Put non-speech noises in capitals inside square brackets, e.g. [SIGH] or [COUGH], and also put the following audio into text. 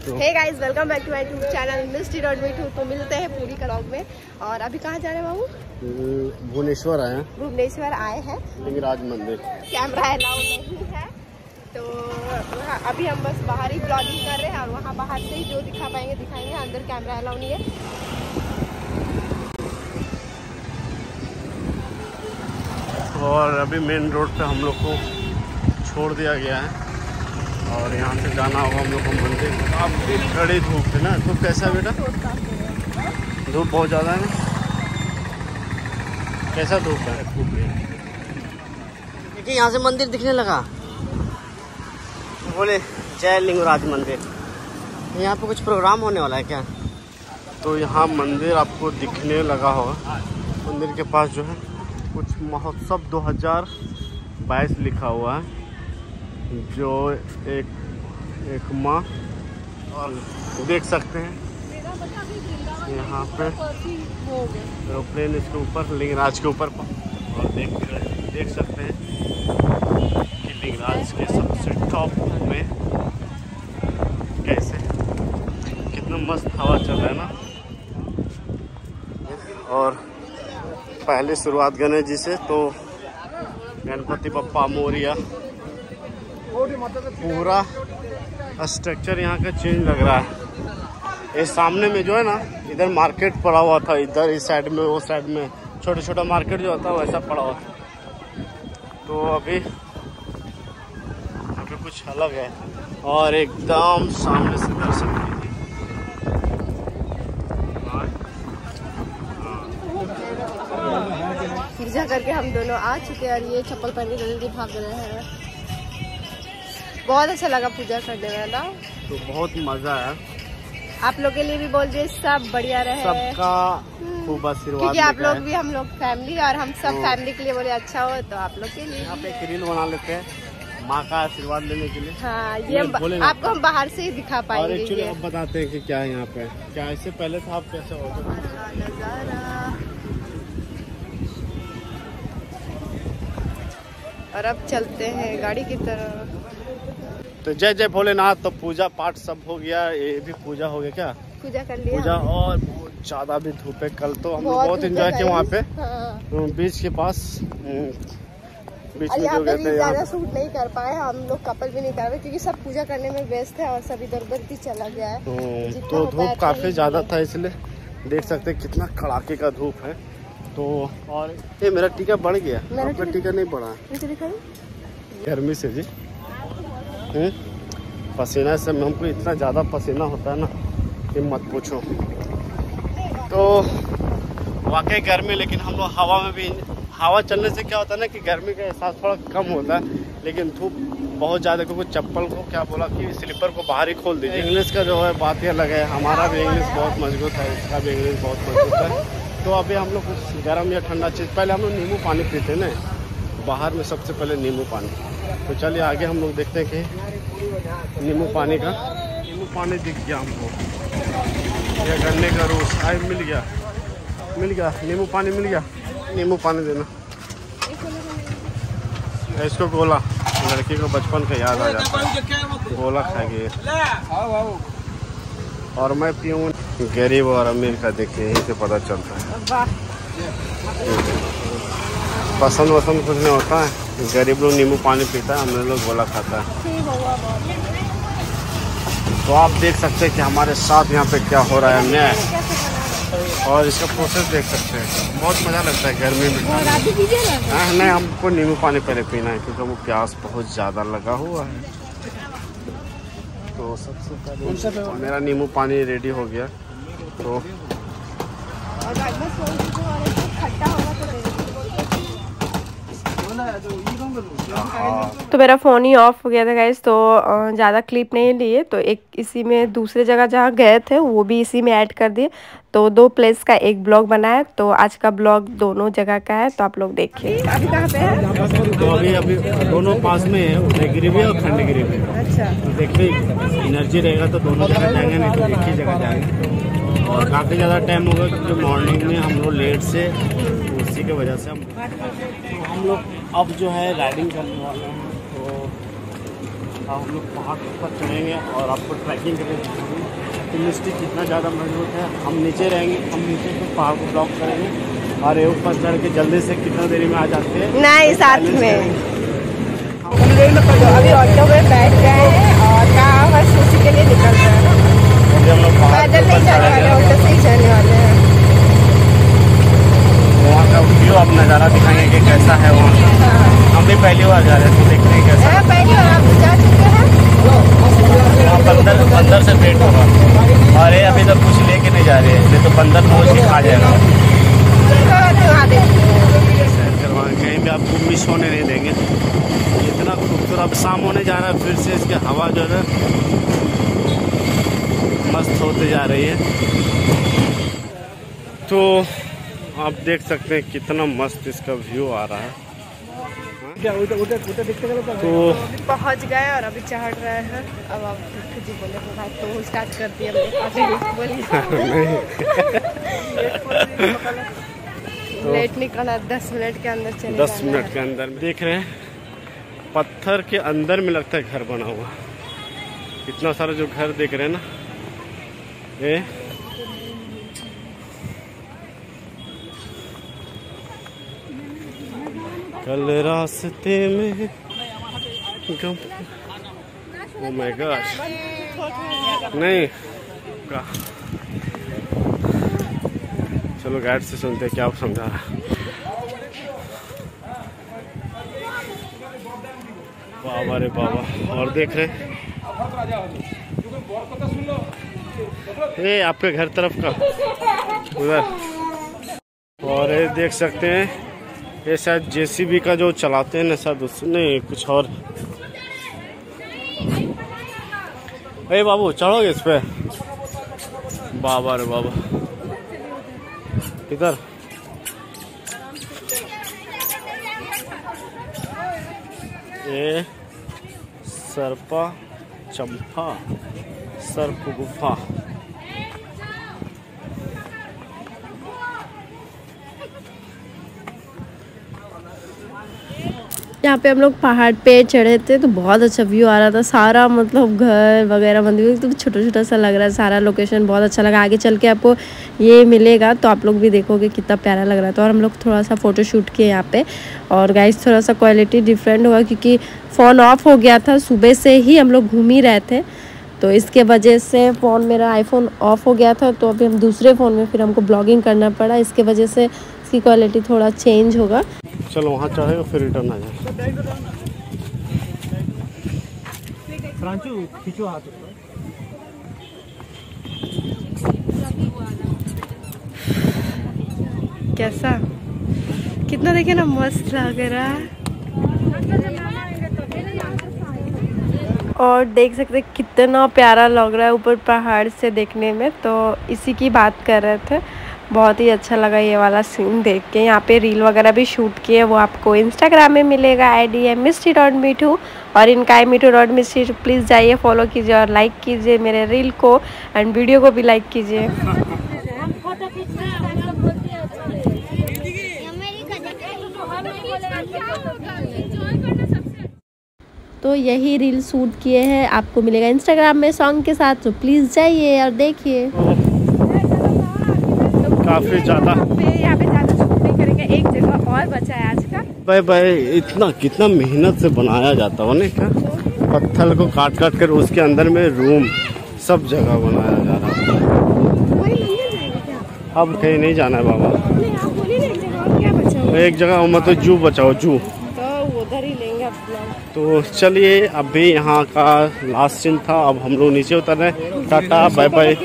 Hey guys welcome back to my YouTube channel Misty dot me तो मिलते हैं पूरी क्लॉग में। और अभी कहाँ जा रहे हैं बाबू? भुवनेश्वर आए हैं। भुवनेश्वर आए हैं। लिंगराज मंदिर। कैमरा अलाउ नहीं है। तो अभी हम बस बाहर ही ब्लॉगिंग कर रहे हैं और वहाँ बाहर से ही जो दिखा पाएँगे दिखाएँगे। अंदर कैमरा अलाउ नहीं है। और अभी मेन रोड पे हम लोग को छोड़ दिया गया है। और यहाँ से जाना होगा हम लोग को मंदिर। काफ़ी कड़ी धूप है ना? धूप कैसा है बेटा? धूप बहुत ज़्यादा है ना? कैसा धूप है? धूप देखिए, यहाँ से मंदिर दिखने लगा। बोले, जय लिंगराज मंदिर। यहाँ पे कुछ प्रोग्राम होने वाला है क्या? तो यहाँ मंदिर आपको दिखने लगा होगा। मंदिर के पास जो है, कुछ महोत्सव 2022 लिखा हुआ है। जो एक एक माँ, और देख सकते हैं। यहाँ पे एरोप्लेन इसके ऊपर, लिंगराज के ऊपर और देख देख सकते हैं कि लिंगराज के सबसे टॉप में कैसे, कितना मस्त हवा चल रहा है ना। और पहले शुरुआत गणेश जी से तो गणपति पप्पा मोरिया पूरा स्ट्रक्चर यहाँ का चेंज लग रहा है। ये सामने में जो है ना, इधर मार्केट पड़ा हुआ था, इधर इस साइड में वो साइड में। छोटा छोटा मार्केट जो होता है वैसा पड़ा हुआ था। तो अभी अभी कुछ अलग है। और एकदम सामने से दर्शन करके हम दोनों आ चुके हैं और ये चप्पल पहन के जल्दी भाग रहे हैं। बहुत अच्छा लगा पूजा करने में ना? तो बहुत मज़ा आया। आप लोग के लिए भी बोल दिए सब बढ़िया रहे। सबका खूब आशीर्वाद क्योंकि आप लोग भी हम लोग फैमिली और हम सब तो- फैमिली के लिए बोले अच्छा हो तो आप लोग के लिए यहाँ पे एक रील बना लेते हैं माँ का आशीर्वाद लेने के लिए। हाँ ये आपको हम बाहर से ही दिखा और पाएँगे एक्चुअली ये। अब बताते हैं कि क्या है यहाँ पे। क्या इससे पहले था आप कैसे हो और अब चलते हैं गाड़ी की तरफ़। तो जय जय भोलेनाथ तो पूजा पाठ सब हो गया ये भी पूजा हो गया क्या? पूजा कर लिया। पूजा और बहुत ज़्यादा भी धूप है कल तो हम लोग बहुत बहुत एंजॉय किए वहाँ पे। हाँ। बीच के पास हम्म, बीच में जो गए ज़्यादा यहाँ नहीं कर पाए हम लोग कपल भी नहीं कर पाए क्योंकि सब पूजा करने में व्यस्त है और सब इधर उधर भी चला गया है। हम्म, तो धूप काफ़ी ज़्यादा था इसलिए देख सकते हैं कितना कड़ाके का धूप है। तो और ये मेरा टीका बढ़ गया आपका टीका नहीं बढ़ा। गर्मी से जी। हम्म? पसीना से हमको इतना ज़्यादा पसीना होता है ना कि मत पूछो। तो वाकई गर्मी, लेकिन हम लोग हवा में भी हवा चलने से क्या होता है ना कि गर्मी का एहसास थोड़ा कम होता है, लेकिन धूप बहुत ज़्यादा, क्योंकि चप्पल को क्या बोला कि स्लीपर को बाहर ही खोल दीजिए। इंग्लिश का जो है बात ही अलग है, हमारा भी इंग्लिश बहुत मज़बूत है, इसका भी इंग्लिश बहुत मज़बूत है। तो अभी हम लोग कुछ गर्म या ठंडा चीज़, पहले हम लोग नींबू पानी पीते ना, बाहर में सबसे पहले नींबू पानी। तो चलिए आगे हम लोग देखते हैं कि नींबू पानी का नींबू पानी दिख गया हमको। या गन्ने का रूस आए मिल गया। मिल गया। नींबू पानी मिल गया? नींबू पानी देना। इसको गोला। लड़की को बचपन का याद आ जाता है। गोला खाएगी और मैं पीऊँ। गरीब और अमीर का देखिए यहीं से पता चलता है। पसंद वसंद कुछ नहीं होता है। गरीब लोग नींबू पानी पीता है हम लोग गोला खाता है। तो आप देख सकते हैं कि हमारे साथ यहाँ पे क्या हो रहा है अन्याय और इसका प्रोसेस देख सकते हैं। बहुत मज़ा लगता है गर्मी में। हाँ, नहीं हमको नींबू पानी पहले पीना है क्योंकि वो प्यास बहुत ज़्यादा लगा हुआ है। तो सबसे पहले तो मेरा नींबू पानी रेडी हो गया। तो और मैं सोच रही हूँ और इसमें खट्टा होगा तो मेरा फ़ोन ही ऑफ़ हो गया था गाइज़ तो ज़्यादा क्लिप नहीं लिए तो एक इसी में दूसरे जगह जहाँ गए थे वो भी इसी में ऐड कर दिए। तो दो प्लेस का एक ब्लॉग बनाया तो आज का ब्लॉग दोनों जगह का है तो आप लोग देखिए। अभी कहाँ पे है? तो अभी अभी दोनों पास में है उदयगिरी भी और खंडगिरी भी अच्छा। तो देखते एनर्जी रहेगा तो दोनों जगह जाएँगे नहीं तो एक ही जगह जाएँगे। और काफ़ी ज़्यादा टाइम होगा क्योंकि मॉर्निंग में हम लोग लेट से उसी की वजह से हम तो हम लोग अब जो है राइडिंग करने वाले हैं तो हम लोग पहाड़ पर चढ़ेंगे और आपको ट्रैकिंग दिखाएँगे मिस्टी कितना ज़्यादा मज़बूत है। हम नीचे रहेंगे हम नीचे तो पहाड़ को ब्लॉक करेंगे और ये ऊपर चढ़ के जल्दी से कितना देरी में आ जाते हैं नहीं साथ में। तो अभी ऑटो में बैठ गए हैं और कहाँ के लिए निकल रहे हैं। पैदल नहीं ऊपर जाने वाले चढ़ेंगे ऑटो से ही जाने वाले हैं वहाँ का व्यू आप नज़ारा दिखाएँगे कि कैसा है वहाँ का हम भी पहली बार जा रहे हैं तो देखते हैं कैसा हाँ, पहले आप जा चुके हैं। वहाँ बंदर बंदर से पेट होगा और ये अभी तक कुछ लेके नहीं जा रहे हैं नहीं तो बंदर पहुँच के खा जाएगा। हाँ, तो कहीं भी आपको मिस होने नहीं देंगे। इतना खूबसूरत अब शाम होने जा रहा है फिर से इसकी हवा जो है मस्त होते जा रही है। तो आप देख सकते हैं कितना मस्त इसका व्यू आ रहा है। तो। पहुँच गए और अभी चढ़ रहे हैं। अब आप जी बोले तो भाई तो स्टार्ट कर दिया लेट नहीं। [LAUGHS] करना दस मिनट के अंदर चले दस मिनट के अंदर देख रहे हैं पत्थर के अंदर में लगता है घर बना हुआ। इतना सारा जो घर देख रहे हैं ना ये कल रास्ते में गम। ओ माय गॉड नहीं। चलो गाइड से सुनते क्या आप समझा बाबा रे बाबा, और देख रहे ये आपके घर तरफ़ का। उधर। और देख सकते हैं। ये शायद जेसीबी का जो चलाते हैं ना शायद उसने कुछ और। अरे बाबू चढ़ोगे इस पे? बाबा रे बाबा। इधर ये सर्पा चंपा सर्प गुफा यहाँ पे हम लोग पहाड़ पे चढ़े थे तो बहुत अच्छा व्यू आ रहा था। सारा मतलब घर वगैरह मंदिर तो छोटा छोटा सा लग रहा है। सारा लोकेशन बहुत अच्छा लगा। आगे चल के आपको ये मिलेगा तो आप लोग भी देखोगे कितना प्यारा लग रहा था और हम लोग थोड़ा सा फ़ोटो शूट किए यहाँ पे। और गाइस थोड़ा सा क्वालिटी डिफरेंट हुआ क्योंकि फ़ोन ऑफ़ हो गया था। सुबह से ही हम लोग घूम ही रहे थे। तो इसके वजह से फ़ोन मेरा आईफोन ऑफ़ हो गया था। तो अभी हम दूसरे फ़ोन में फिर हमको ब्लॉगिंग करना पड़ा। इसके वजह से इसकी क्वालिटी थोड़ा चेंज होगा। चलो वहाँ चढ़ेगा फिर रिटर्न आ जाए कैसा? कितना देखे ना मस्त लग रहा है। और देख सकते कितना प्यारा लग रहा है ऊपर पहाड़ से देखने में। तो इसी की बात कर रहे थे। बहुत ही अच्छा लगा ये वाला सीन देख के। यहाँ पे रील वगैरह भी शूट किए वो आपको इंस्टाग्राम में मिलेगा आई डी है मिस्टी डॉट मीठू और इनका I Mithu dot Misty please जाइए फॉलो कीजिए और लाइक कीजिए मेरे रील को एंड वीडियो को भी लाइक कीजिए। तो यही रील शूट किए हैं, आपको मिलेगा इंस्टाग्राम में सॉन्ग के साथ तो प्लीज़ जाइए और देखिए। काफ़ी ज़्यादा। यहाँ पे ज़्यादा शूट नहीं करेंगे एक जगह और बचा है आज का। भाई भाई इतना कितना मेहनत से बनाया जाता है ना क्या पत्थर को काट काट कर उसके अंदर में रूम सब जगह बनाया जा रहा है। अब कहीं नहीं जाना है बाबा। नहीं आप बोलिए ना एक जगह और क्या बचा हुआ एक जगह मतलब जू बचाओ जू। तो उधर ही लेंगे अब प्लान तो चलिए अभी यहाँ का लास्ट सीन था अब हम लोग नीचे उतर रहे हैं टाटा बाय बाय